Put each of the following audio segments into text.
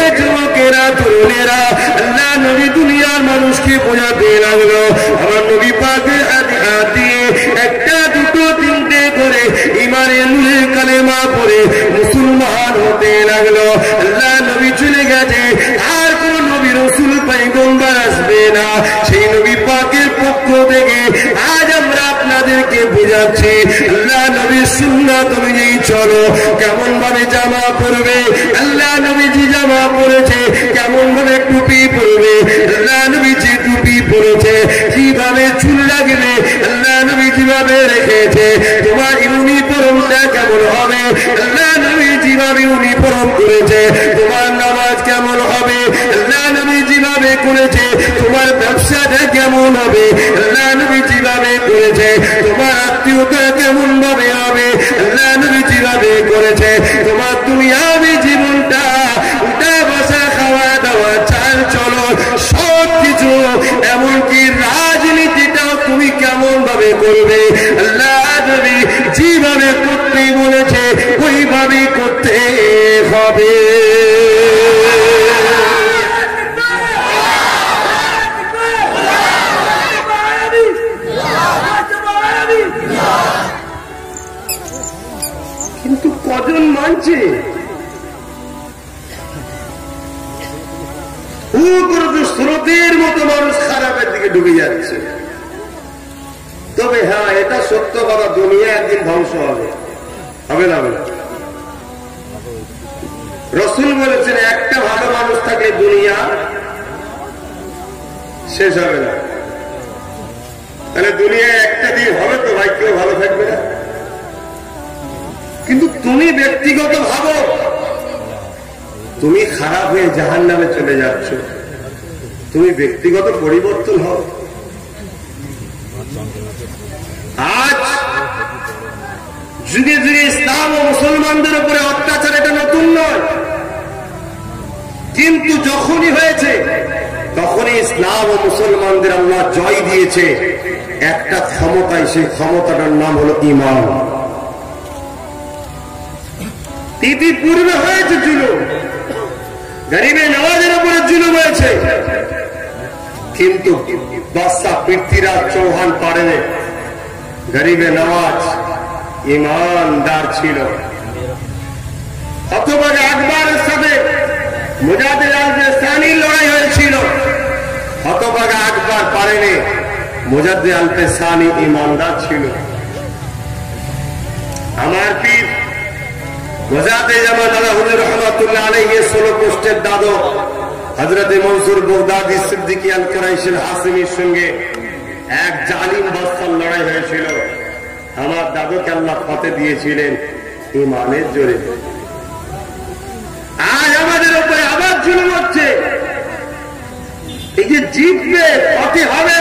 এ যুবকেরা, তরুণেরা, আল্লাহ নবী দুনিয়ার মানুষকে বোঝাতে লাগল। আমার নবী পাকে হাতে দিয়ে একটা, দুটো, তিনটে করে ইমানের নুরের কালেমা পড়ে মুসলমান হতে লাগল। আল্লাহ নবী চলে গেছে, আর কোন নবী রসুল পাইগম্বার আসবে না। সেই নবী পাকের পক্ষ থেকে আজ আমরা আপনাদেরকে বোঝাচ্ছি, আল্লাহ নবীর সুন্নাত অনুযায়ী চলো। কেমন ভাবে জামা পরবে, আল্লাহ নবীজি জামা পরেছে কেমন ভাবে টুপি পরবে, আল্লাহ নবীজি টুপি পরেছে, কীভাবে চুল লাগবে, আল্লাহ নবী যেভাবে রেখেছে, তোমার ইউনিফর্মটা কেমন হবে, আল্লাহ নবী যেভাবে ইউনিফর্ম করেছে, তোমার নামাজ কেমন হবে, আল্লাহ নবী যেভাবে করেছে, তোমার ব্যবসাটা কেমন হবে নবী করেছে, তোমার আত্মীয়তা কেমন ভাবে হবে আল্লাহ যেভাবে করেছে, তোমার তুমি আমি জীবনটা উঠা বসা খাওয়া দাওয়া, চাল চলো সব কিছু এমনকি রাজনীতিটাও তুমি কেমন ভাবে করবে? কজন মানছে? করে স্রোতের মতো মানুষ খারাপের দিকে ডুবে যাচ্ছে। তবে হ্যাঁ এটা সত্য কথা, দুনিয়া একদিন ধ্বংস হবে। হবে না, হবে রসুল বলেছেন, একটা ভালো মানুষ থাকলে দুনিয়া শেষ হবে না। তাহলে দুনিয়ায় একটা দিন হবে তো ভাই কেউ ভালো থাকবে না? তুমি ব্যক্তিগত ভাবো তুমি খারাপ হয়ে জাহান নামে চলে যাচ্ছ। তুমি ব্যক্তিগত পরিবর্তন হও। আজ যুগে যুগে ইসলাম ও মুসলমানদের উপরে অত্যাচার এটা নতুন নয়। কিন্তু যখনই হয়েছে, তখনই ইসলাম ও মুসলমানদের আল্লাহ জয় দিয়েছে। একটা ক্ষমতায় সেই ক্ষমতাটার নাম হলো ইমান তিথি পূর্বে হয়েছে জুলুম। গরিবে নওয়াজের উপরে জুলুম হয়েছে। কিন্তু বাদশাহ পৃথ্বীরাজ চৌহান পারেনি গরিবে নওয়াজ ইমানদার ছিল। অথবা আকবরের সাথে মুজাদের আলপেস্তানির লড়াই হয়েছিল। হতভাগা আকবর পারেনি মুজাদ্দে আলপেস্তানি ইমানদার ছিল। আমার পীর মজাতে জামান আল্লাহ রহমতুল্লাহ আলাইহি পোস্টের দাদো মনসুর বগদাদি আল হাসিমির সঙ্গে এক জালিম বাদশার লড়াই হয়েছিল। আমার দাদুকে আল্লাহ দিয়েছিলেন ইমানের জোরে। আজ আমাদের উপরে আবার জুলুম হচ্ছে। এই যে জিতবে ফতে হবে।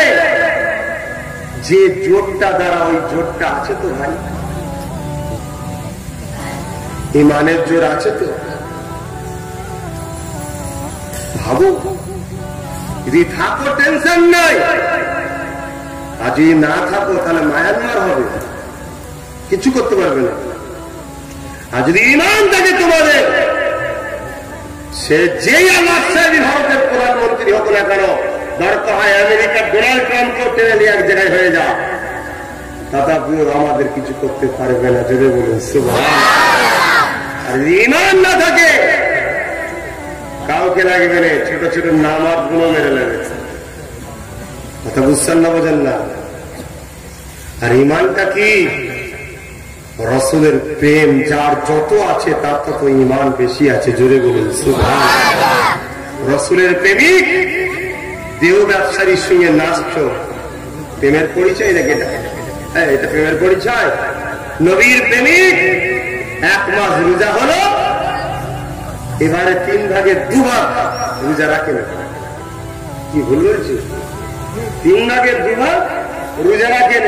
যে জোটটা দ্বারা ওই জোটটা আছে তো ভাই। ইমানের জোর আছে তো? ভাবো। যদি থাকো টেনশন নাই। আর যদি না থাকো, তাহলে মায়ানমার হবে। কিছু করতে পারবে না। আর যদি ইমান থাকে তোমাদের, সে যেই আমার সাহেবী ভারতের প্রধানমন্ত্রী হোক না কেন, দরকার হয় আমেরিকার ডোনাল্ড ট্রাম্পকে টেনে নিয়ে এক জায়গায় হয়ে যা তথাপিও আমাদের কিছু করতে পারবে না যদি বলুন আর ইমান না থাকে, কাউকে লাগবে না ছোট ছোট নামাজগুলো মেরে নেবে। কথা বুঝছেন না বোঝেন না? আর ইমানটা কি? রসুলের প্রেম যার যত আছে, তার তত ইমান বেশি আছে। জোরে বলুন রসুলের প্রেমিক, দেহ ব্যবসায়ীর সঙ্গে নাচছ। প্রেমের পরিচয় নাকি হ্যাঁ এটা প্রেমের পরিচয়। নবীর প্রেমিক এক মাস রোজা হলো, এবারে তিন ভাগে দুভাগ রোজা রাখে না। কি ভুল বলছি? তিন ভাগের দুভাগ রোজা রাখে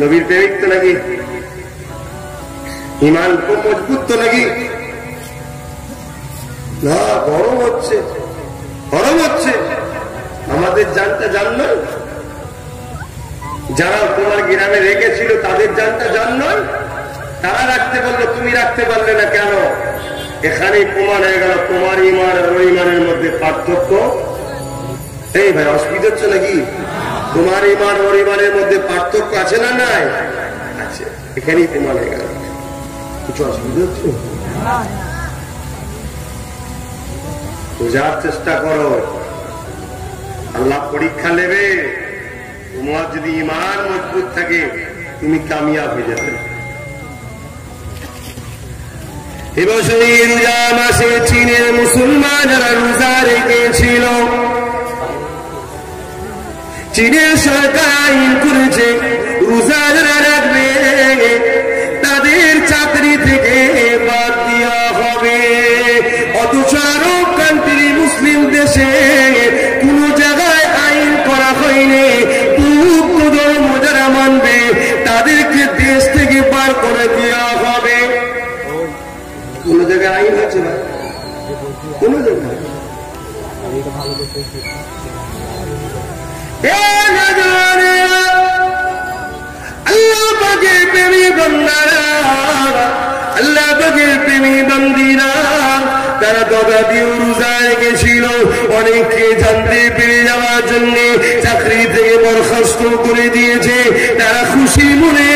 নবীর প্রেমিক তো নাকি? ইমান খুব মজবুত তো নাকি? না, গরম হচ্ছে। গরম হচ্ছে। আমাদের জানটা জান নয় যারা তোমার গ্রামে রেখেছিল, তাদের জানটা তারা রাখতে পারল তুমি রাখতে পারলে না কেন? এখানে প্রমাণ হয়ে গেল তোমার ইমান আর ইমানের মধ্যে পার্থক্য। এই ভাই, অসুবিধা হচ্ছে নাকি? তোমার ইমান ওর ইমানের মধ্যে পার্থক্য আছে না নাই? আছে, এখানেই প্রমাণ হয়ে গেল। কিছু অসুবিধা হচ্ছে? বোঝার চেষ্টা করো। আল্লাহ পরীক্ষা নেবে। তোমার যদি ইমান মজবুত থাকে, তুমি কামিয়াব হয়ে যাবে। এবছরই রোজা মাসে চীনের মুসলমানরা রোজা রেখেছিল। চীনের সরকার জন্য চাকরি থেকে বরখাস্ত করে দিয়েছে। তারা খুশি মনে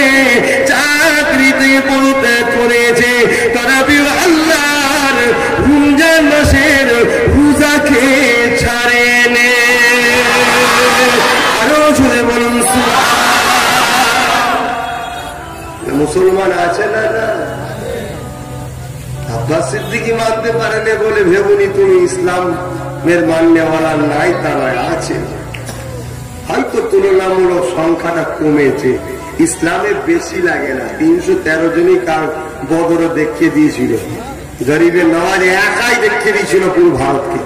চাকরি থেকে পদত্যাগ করেছে। তারা আল্লাহর রমজান মাসের রোজাকে ছাড়ে আরও জুড়ে বলুন মুসলমান আছে না না? আব্বাস সিদ্দিকি মানতে পারেনি বলে ভেবুনি তুমি, ইসলামের মান্যওয়ালা নাই তা নয়, আছে। তুলনামূলক সংখ্যাটা কমেছে। ইসলামে বেশি লাগে না। তিনশো তেরো জনই কার বদরও দেখিয়ে দিয়েছিল। গরিবের নওয়াজ একাই দেখিয়ে দিয়েছিল পুরো ভারতকে।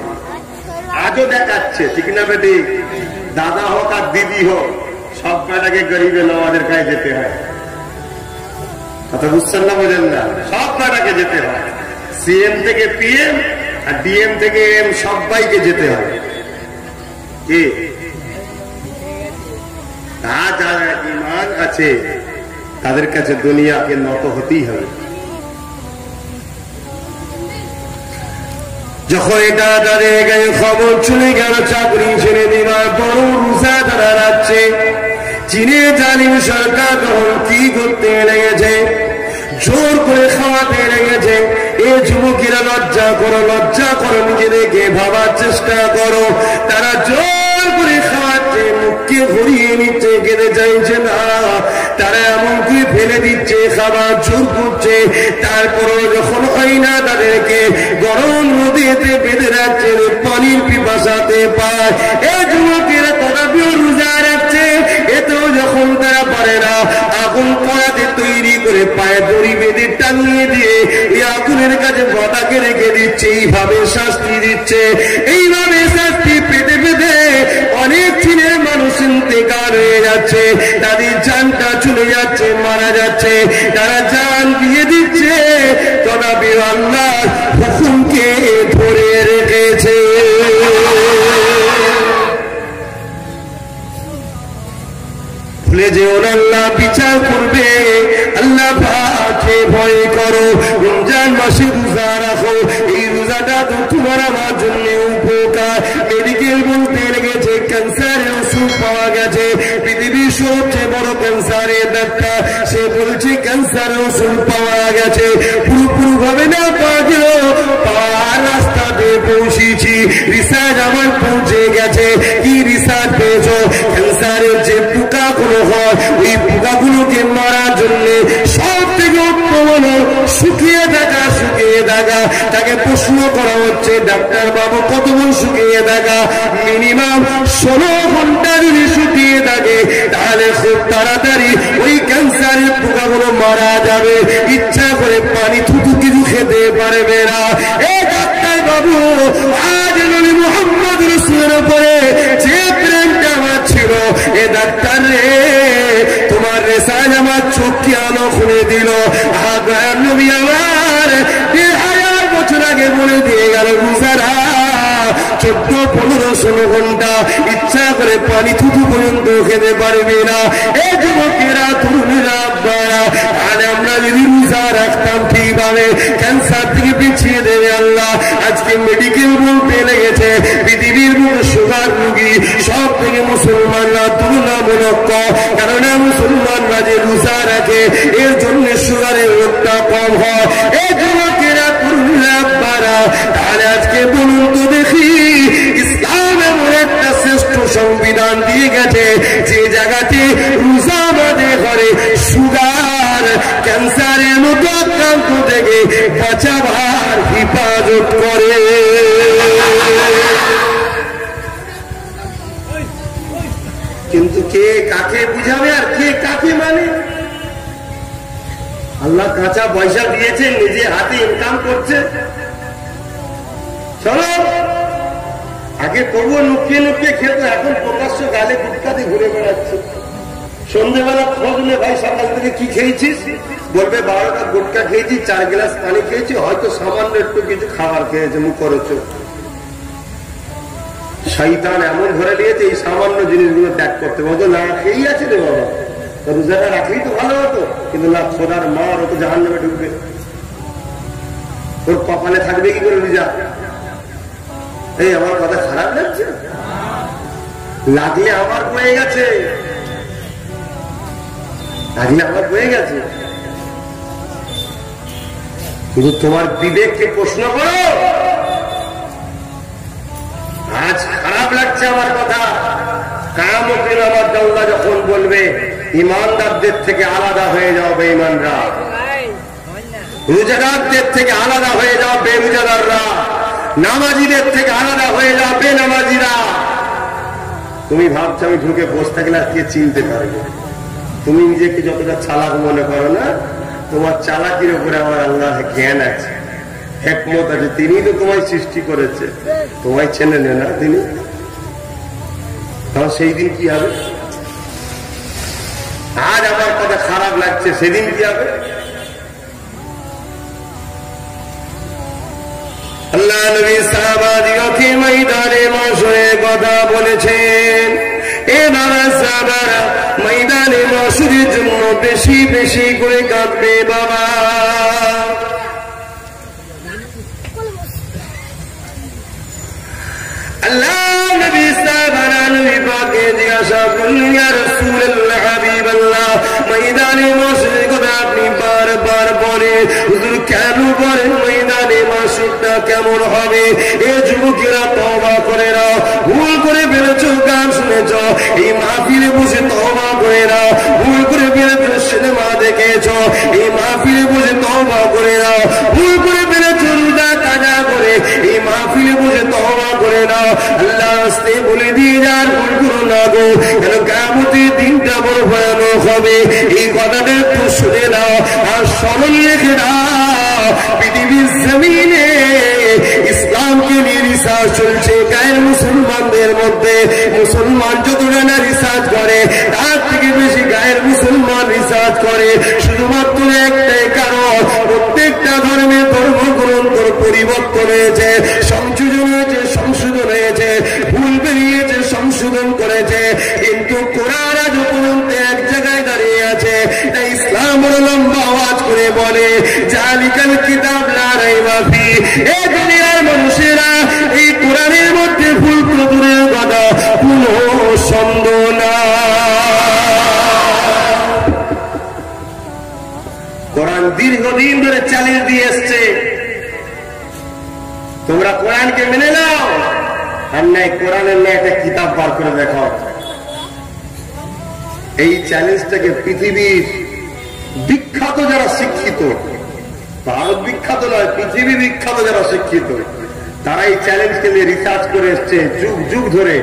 আজও দেখাচ্ছে, ঠিক না বেটি? দাদা হোক আর দিদি হোক, সব কয়টাকে গরিবের নওয়াজের কাছে যেতে হয়। কথা বুঝছেন না, বোঝেন না? সব কয়টাকে যেতে হয়? সিএম থেকে পিএম আর ডিএম থেকে এম সবাইকে যেতে হয়। কি? তা যারা ইমান আছে। তাদের কাছে দুনিয়াকে নত হতেই হবে। যখন এটা তাদের গায়ে খবর চলে গেল, চাকরি ছেড়ে দেওয়ার বড় রোজা তারা রাখছে। চীনে জালিম সরকার তখন কি করতে লেগেছে? জোর করে খাওয়াতে লেগেছে। এ যুবকেরা লজ্জা করো লজ্জা করো, নিজেদেরকে ভাবার চেষ্টা করো। তারা জোর করে খাওয়াচ্ছে মুখকে ভরিয়ে নিচ্ছে কেঁদে চাইছে না। তারা এমনকি ফেলে দিচ্ছে, খাবার জোর করছে। তারপরও যখন হয় না তাদেরকে গরম নদীতে বেঁধে রাখছে, পানির পিপাসাতে পায়। এ যুবকেরা তথাপিও রোজা রাখছে। এতেও যখন তারা পারে না, আগুন পড়াতে তৈরি করে পায়ে দড়ি বেঁধে টাঙিয়ে দিয়ে এই আগুনের কাছে বাতাকে রেখে দিচ্ছে, এইভাবে শাস্তি দিচ্ছে। এইভাবে শাস্তি অনেক চীনের মানুষ ইন্তেকার হয়ে যাচ্ছে। তাদের জানটা চলে যাচ্ছে, মারা যাচ্ছে। তারা জান দিয়ে দিচ্ছে তথাপি আল্লাহ হুকুমকে ধরে রেখেছে। যেও না আল্লাহ, বিচার করবে। আল্লাহ ভয় করো। রমজান মাসে রোজা রাখো। এই রোজাটা তো পাওয়া গেছে। পৃথিবীর সবচেয়ে বড় ক্যান্সারের ডাক্তার, সে বলছে ক্যান্সার ওষুধ পাওয়া গেছে। পুরোপুরি ভাবে না পাওয়া গেল পাওয়ার রাস্তাতে পৌঁছেছি। রিসার্চ আমার পৌঁছে গেছে। কি রিসার্চ পেয়েছ? ক্যান্সারের যে পোকাগুলো হয়, ওই পোকাগুলোকে মারার তাকে প্রশ্ন করা হচ্ছে, ডাক্তার বাবু কতক্ষণ শুকিয়ে থাকা? মিনিমাম ষোলো ঘণ্টা যদি শুকিয়ে থাকে, তাহলে খুব তাড়াতাড়ি ওই ক্যান্সারের পোকাগুলো মারা যাবে। ইচ্ছা করে পানি থুতু কিছু খেতে পারবে না। এ ডাক্তার বাবু, আজ নবী মোহাম্মদ রসুলের উপরে যে প্রেমটা আমার ছিল, এ ডাক্তার রে, তোমার রেসায় আমার চোখকে আলো খুলে দিল? আগার নবী আমার আগে বলে দিয়ে গেল গুজারা চোদ্দ, পনেরো, ষোলো ঘণ্টা ইচ্ছা করে পানি থুতু পর্যন্ত খেতে পারবে না। এই যুবকেরা, তরুণীরা, আব্বারা আর আমরা যদি রোজা রাখতাম ঠিকভাবে ক্যান্সার থেকে বিছিয়ে দেবে আল্লাহ। আজকে মেডিকেল বলতে লেগেছে, পৃথিবীর মধ্যে সুগার রুগী, সব থেকে মুসলমানরা তুলনামূলক কেননা মুসলমানরা যে রোজা রাখে, এর জন্য সুগারের রোগটা কম হয়। এই যুবকেরা আজকে বলুন তো দেখি ইসলাম একটা শ্রেষ্ঠ সংবিধান দিয়ে গেছে। যে জায়গাতে রোজা করে সুগার, ক্যান্সারের মতো আক্রান্ত থেকে বাঁচাবার হিফাজত করে। কিন্তু কে কাকে বুঝাবে আর কে কাকে মানে? আল্লাহ কাঁচা পয়সা দিয়েছে নিজে হাতে ইনকাম করছে। চলো। আগে তবুও লুকিয়ে লুকিয়ে খেত এখন প্রকাশ্য গালে গুটকাতে ঘুরে বেড়াচ্ছে। সন্ধ্যেবেলা খোঁজ নে ভাই, সকাল থেকে কি খেয়েছিস? বলবে, বারোটা গুটকা খেয়েছি, চার গ্লাস পানি খেয়েছি, হয়তো সামান্য একটু কিছু খাবার খেয়েছে, মুখ করেছ। শৈতান এমন ধরে নিয়েছে, এই সামান্য জিনিসগুলো ত্যাগ করতে বলতো না খেয়েই আছে রে বাবা। রোজাটা রাখলেই তো ভালো হতো, কিন্তু না, খোদার মা ওর তো জাহান নামে ঢুকবে। ওর কপালে থাকবে কি করে রোজা? এই আমার কথা খারাপ লাগছে? লাগলে আমার বয়ে গেছে। লাগলে আমার বয়ে গেছে। কিন্তু তোমার বিবেককে প্রশ্ন করো। আজ খারাপ লাগছে আমার কথা। কামকের আমার দৌলা যখন বলবে ইমানদারদের থেকে আলাদা হয়ে যাও বেঈমানরা। রোজাদারদের থেকে আলাদা হয়ে যাও বেরোজাদাররা। নামাজিদের থেকে আলাদা হয়ে যাও বেনামাজিরা তুমি ভাবছ আমি ঢুকে বসে থাকলে আর কে চিনতে পারবে। তুমি নিজেকে যতটা চালাক মনে করো না, তোমার চালাকির উপরে আমার আল্লাহ জ্ঞান আছে। একমত আছে। তিনি তো তোমায় সৃষ্টি করেছে। তোমায় চেনে না তিনি। তাহলে সেই দিন কি হবে? আজ আমার কথা খারাপ লাগছে, সেদিন কি হবে? আল্লাহ নবী সাহাবাদিগকে ময়দানে মশরে কথা বলেছেন। এ দাদা সাহাবারা ময়দানে মশরের জন্য বেশি বেশি করে কাঁদবে, বাবা। আল্লাহ নবী সাহাবারা আপনি বারবার হুজুর, কেন ময়দানে কেমন হবে? এ যুবকেরা তবা করে না ভুল করে বেড়েছ, গান শুনেছ। এই মাহফিলে বসে তবা করে না ভুল করে বেড়েছ, সিনেমা দেখেছ। এই মাহফিলে বসে তবা করে না ভুল করে বেড়েছ রুদা কাজা করে। এই মাহফিলে বসে তবা করে না আল্লাহ আসতে বলে দিয়ে যান, ভুল করো না গো। কেন কামতের দিনটা বড় ভয়ানক হবে? এই কথাটা একটু শুনে নাও। আর স্মরণ রেখে দাও পৃথিবীর জমিনে ইসলামকে নিয়ে রিসার্চ চলছে। গায়ের মুসলমানদের মধ্যে মুসলমান যতটা না রিসার্চ করে, তার থেকে বেশি গায়ের মুসলমান রিসার্চ করে। শুধুমাত্র একটাই কারণ, প্রত্যেকটা ধর্মের ধর্মগ্রন্থর পরিবর্তন হয়েছে সংযোজন হয়েছে, সংশোধন হয়েছে, ভুল বেরিয়েছে, সংশোধন করেছে। কিন্তু কোরআন আজ এক জায়গায় দাঁড়িয়ে আছে, তাই ইসলাম লম্বা আওয়াজ করে বলে জালিকাল কিতাব লারাই মাফি এ দুনিয়ার মানুষেরা, এই কোরআনের মধ্যে ভুল প্রদূরের কথা কোন সন্দেহ না কোরআন দীর্ঘদিন ধরে চালিয়ে দিয়ে এসছে। তোমরা কোরআনকে মেনে নাও। আর নাই, কোরআনের না একটা কিতাব বার করে দেখো। এই চ্যালেঞ্জটাকে পৃথিবীর বিখ্যাত যারা শিক্ষিত ভারত বিখ্যাত নয়, পৃথিবী বিখ্যাত যারা শিক্ষিত। তারা এই চ্যালেঞ্জকে নিয়ে রিসার্চ করে এসছে, যুগ যুগ ধরে।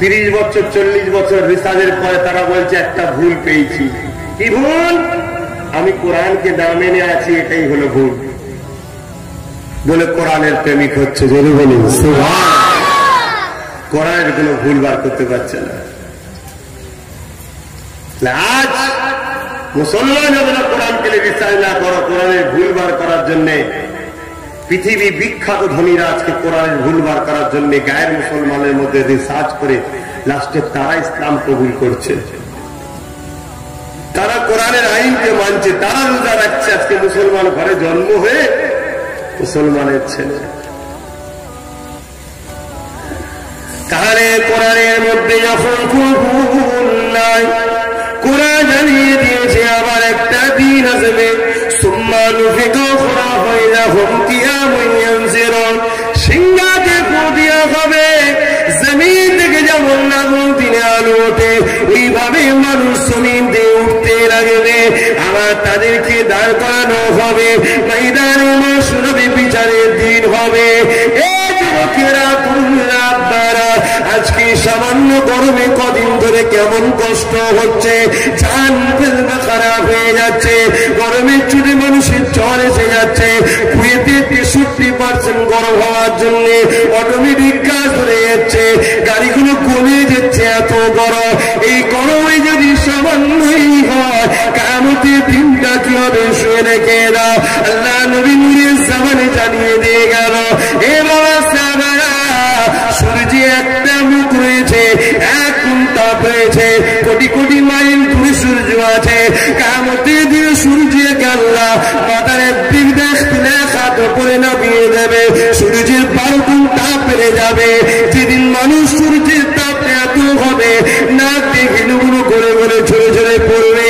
তিরিশ বছর, চল্লিশ বছর রিসার্চের পরে তারা বলছে, একটা ভুল পেয়েছি। কি ভুল? আমি কোরআনকে না মেনে আছি, এটাই হলো ভুল। বলে কোরআনের প্রেমিক হচ্ছে যদি বলি কোরআনের কোনো ভুল বার করতে পারছে না। আজ মুসলমান হবে না কোরআনকে রিসার্চ না করো গায়ের মুসলমানের মধ্যে রিসার্চ করে লাস্টে তারা ইসলাম কবুল করছে। তারা কোরআনের আইনকে মানছে, তারা রোজা রাখছে, আজকে মুসলমান ঘরে জন্ম হয়ে মুসলমানের ছেলে। কোরআনের মধ্যে যখন কোরআন আবার একটা দিন আসবে। ওইভাবে মানুষ উঠতে তাদেরকে দাঁড় করানো হবে। ময়দানে মাসুরবে বিচারের দিন হবে এ যুবকেরা তরুণরা আপনারা আজকে সামান্য গরমে কদিন ধরে কেমন কষ্ট হচ্ছে? চান ফেলবা খারাপ হয়ে যাচ্ছে। গরমের চুটে মানুষের জ্বর এসে যাচ্ছে। কুয়েতে তেষট্টি পার্সেন্ট গরম হওয়ার জন্য অটোমেটিক কাজ ধরে যাচ্ছে। গাড়িগুলো কমে যাচ্ছে, এত গরম। এই গরমে যদি সামান্যই হয় কামতে দিনটা কি হবে শুয়ে রেখে দাও? আল্লাহ নবী নুরের সামানে জানিয়ে দিয়ে গেল এ বাবা সাবারা সূর্যে একটা রয়েছে কোটি কোটি মাইল দূরে সূর্য আছে। কামতে দিয়ে সূর্যে গাল্লা মাতারের দিক দেখলে খাত করে নামিয়ে দেবে। সূর্যের গুণ তাপ বেড়ে যাবে। যেদিন মানুষ সূর্যের তাপ এত হবে না দেখে নুগুলো করে করে ঝরে ঝরে পড়বে।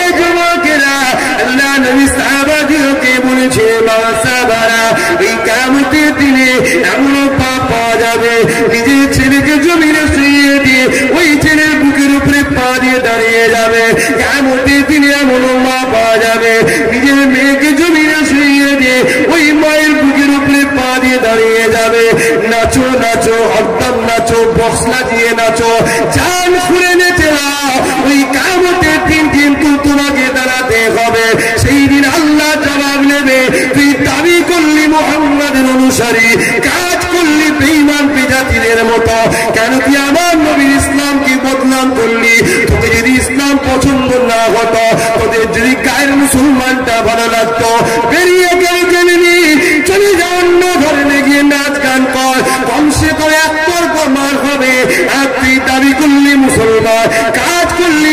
এই যুবকেরা, আল্লাহ নবী সাহাবাদিওকে বলেছে বাবা সাহাবারা, এই কামতের দিনে এমন পাপ পাওয়া যাবে নিজের ছেলেকে জমিনে শুয়ে দিয়ে ওই ছেলের বুকের উপরে পা দিয়ে দাঁড়িয়ে যাবে কামতের দিনে এমন মা পাওয়া যাবে নিজের মেয়েকে জমিনে শুয়ে দিয়ে ওই মায়ের বুকের উপরে পা দিয়ে দাঁড়িয়ে যাবে। নাচো নাচো হরদম নাচো বক্সলা দিয়ে নাচো। চান খুলে নেচে ওই কামতের দিন কিন্তু তোমাকে দাঁড়াতে হবে। সেই দিন আল্লাহ জবাব নেবে। তুই দাবি করলি মোহাম্মদের অনুসারী, কাজ করলি বেইমান বিজাতিদের মতো। কেন কি আমার নবীর ইসলামকে বদনাম করলি? তোকে যদি ইসলাম পছন্দ না হতো, তোদের যদি গায়ের মুসলমানটা ভালো লাগতো, বেরিয়ে গেলে গেলেনি চলে যা অন্য ধরনে গিয়ে নাচ গান কর কমসে করে একটার প্রমাণ হবে আর তুই দাবি করলি মুসলমান কাজ করলি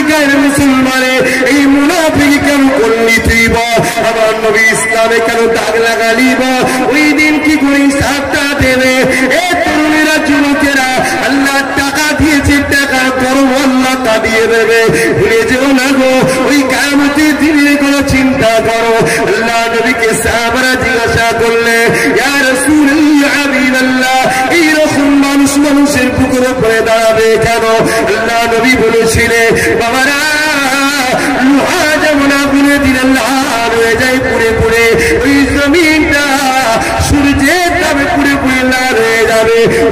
মুসলমানে এই মুনাফিক কেন করলি তুই আমার নবী ইসলামে কেন দাগ লাগালি ওই দিন কি করে হিসাবটা দেবে? এ তরুণেরা, যুবকেরা, আল্লাহ টাকা দিয়েছে টাকা গরম আল্লাহ তা দিয়ে দেবে। ভুলে যেও না গো, ওই কামতের দিনের কোনো চিন্তা করো। আল্লাহ নবীকে সাহাবারা জিজ্ঞাসা করলে, ইয়া রাসূলুল্লাহ, হাবিবাল্লাহ, এইরকম মানুষ মানুষের পুকুর উপরে দাঁড়াবে কেন? আল্লাহ নবী বলেছিলেন বাবারা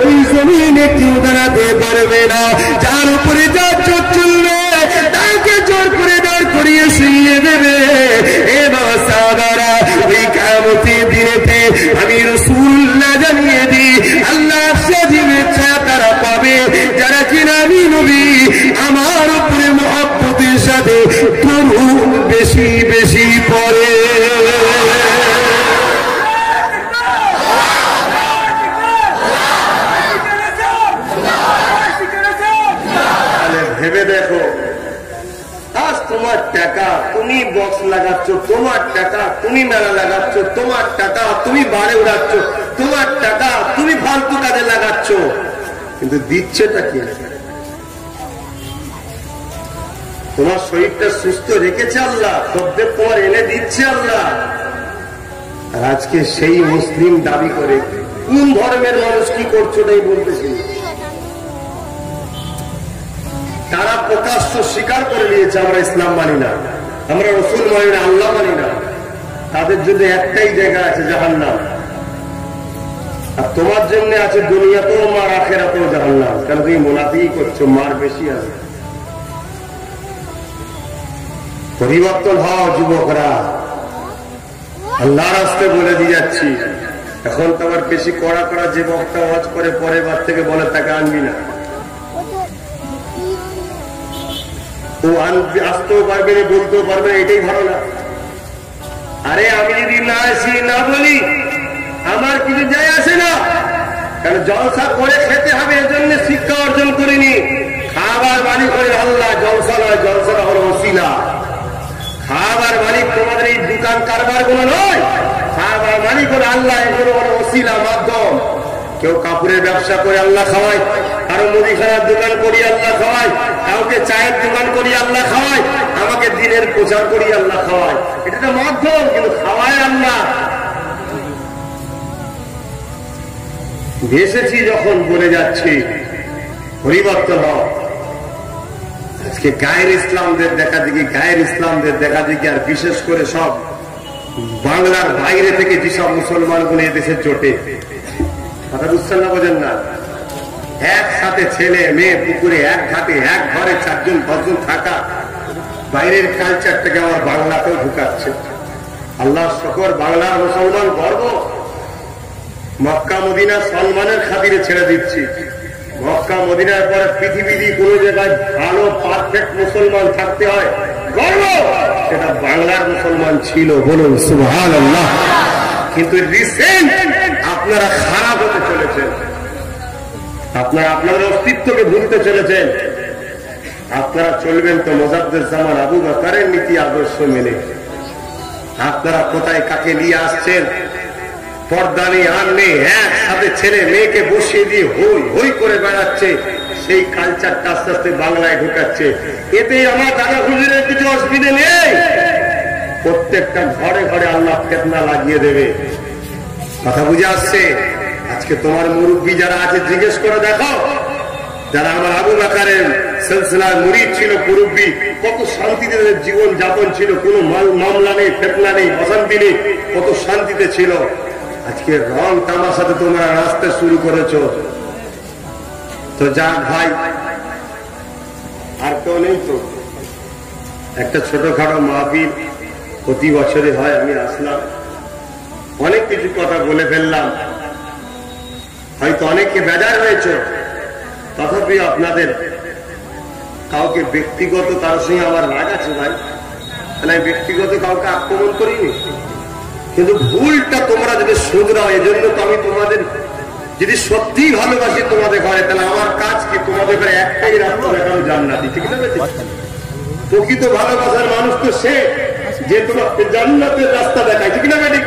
ওই জমিনে কেউ দাঁড়াতে পারবে না। যার উপরে যা চোখ চলবে, তাকে জোর করে দাঁড় করিয়ে শুইয়ে দেবে। এ বাবা সাদারা ওই কামতি দিনেতে আমি রসুল্লাহ জানিয়ে দিই, আল্লাহ সাজিনের ছায়া তারা পাবে। যারা কিনা আমি নবী, আমার উপরে মহব্বতের সাথে তরুণ বেশি কিন্তু দিচ্ছেটা কি তোমার শরীরটা সুস্থ রেখেছে আল্লাহ সদ্যের তোমার এনে দিচ্ছে আল্লাহ। আর আজকে সেই মুসলিম দাবি করে, কোন ধর্মের মানুষ কি করছ তাই বলতেছিল তারা প্রকাশ্য স্বীকার করে নিয়েছে, আমরা ইসলাম মানি না, আমরা রসুল মানি না, আল্লাহ মানি না। তাদের জন্য একটাই জায়গা আছে জাহান্নাম। আর তোমার জন্য আছে দুনিয়াতেও মার, আখেরাতেও জাহান্নাম। কেন তুমি মোনাফিই করছ? মার বেশি আছে। পরিবর্তন হও যুবকরা। আল্লাহর আসতে বলে দিয়ে যাচ্ছি। এখন তো আবার বেশি কড়া কড়া যে বক্তা ওয়াজ করে পরের বার থেকে বলে, তাকে আনবি না। ও আসতেও পারবে বলতেও পারবে এটাই ভালো না। আরে আমি যদি না আসি, না বলি আমার কিছু যায় আসে না। কারণ জলসা করে খেতে হবে, এজন্য শিক্ষা অর্জন করিনি। খাবার মালিক করে আল্লাহ, জলসা নয় জলসা হলো ওসিলা। খাবার মালিক তোমাদের এই দোকান কারবারগুলো নয়। খাবার মালিক হলো আল্লাহ, এগুলো হলো ওসিলা মাধ্যম। কেউ কাপড়ের ব্যবসা করে আল্লাহ খাওয়ায়, কারও মুদিখানার দোকান করি আল্লাহ খাওয়ায়, কাউকে চায়ের দোকান করি আল্লাহ খাওয়ায়, আমাকে দিনের প্রচার করি আল্লাহ খাওয়ায়। এটা তো মাধ্যম, কিন্তু খাওয়ায় আল্লাহ। ভেসেছি যখন বলে যাচ্ছি, পরিবর্তন হয় আজকে গায়ের ইসলামদের দেখা দেখি, গায়ের ইসলামদের দেখা দেখি, আর বিশেষ করে সব বাংলার বাইরে থেকে যেসব মুসলমানগুলো এদেশে জোটে। কথা বুঝছেন না, বোঝেন না? একসাথে ছেলে, মেয়ে, পুকুরে, এক ঘাটে, এক ঘরে চারজন, পাঁচজন থাকা। বাইরের কালচারটাকে আমার বাংলাতেও ঢুকাচ্ছে। আল্লাহ শকর, বাংলার মুসলমান গর্ব। মক্কা মদিনা সলমানের খাতিরে ছেড়ে দিচ্ছি। মক্কা মদিনার পরে পৃথিবীর কোন জায়গায় ভালো পারফেক্ট মুসলমান থাকতে হয়? সেটা বাংলার মুসলমান ছিল বলুন সুহান আল্লাহ কিন্তু রিসেন্ট আপনারা খারাপ হতে চলেছেন। আপনারা আপনাদের অস্তিত্বকে ভুলতে চলেছেন। আপনারা চলবেন তো মোজাদ্দের জামান আবু বাকারের নীতি আদর্শ মেনে। আপনারা কোথায় কাকে নিয়ে আসছেন? পর্দা নেই আর নেই একসাথে ছেলে মেয়েকে বসিয়ে দিয়ে হই হই করে বেড়াচ্ছে, সেই কালচারটা আস্তে আস্তে বাংলায় ঢুকাচ্ছে। এতে আমার দাদা হুজুরের কিছু অসুবিধে নেই। প্রত্যেকটা ঘরে ঘরে আল্লাহ ফেতনা লাগিয়ে দেবে। কথা বুঝে আসছে? আজকে তোমার মুরব্বী যারা আছে, জিজ্ঞেস করে দেখো। যারা আমার আবু বাকারের সিলসিলার মুরিদ ছিল, মুরব্বী, কত শান্তিতে জীবন যাপন ছিল, কোনো মামলা নেই, ফেতনা নেই, অশান্তি নেই, কত শান্তিতে ছিল। আজকে রং তামাশাতে তোমরা রাস্তা শুরু করেছ। তো যাক ভাই, আর কেউ নেই তো? একটা ছোটখাটো মাহফিল প্রতি বছরে হয়, আমি আসলাম। অনেক কিছু কথা বলে ফেললাম। হয়তো অনেককে বেজার হয়েছে। তথাপি আপনাদের কাউকে ব্যক্তিগত কারোর সঙ্গে আমার রাগ আছে ভাই। তাহলে ব্যক্তিগত কাউকে আক্রমণ করিনি? কিন্তু ভুলটা তোমরা যদি শুধরাও এজন্য তো আমি তোমাদের যদি সত্যি ভালোবাসি তোমাদের ঘরে, তাহলে আমার কাজ কি? তোমাদের ঘরে একটাই রাস্তা দেখানো জান্নাতি, ঠিক না প্রকৃত ভালোবাসার মানুষ তো সে যে তোমার জান্নাতের রাস্তা দেখায়, ঠিক না ঠিক